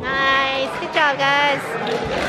Nice. Good job, guys.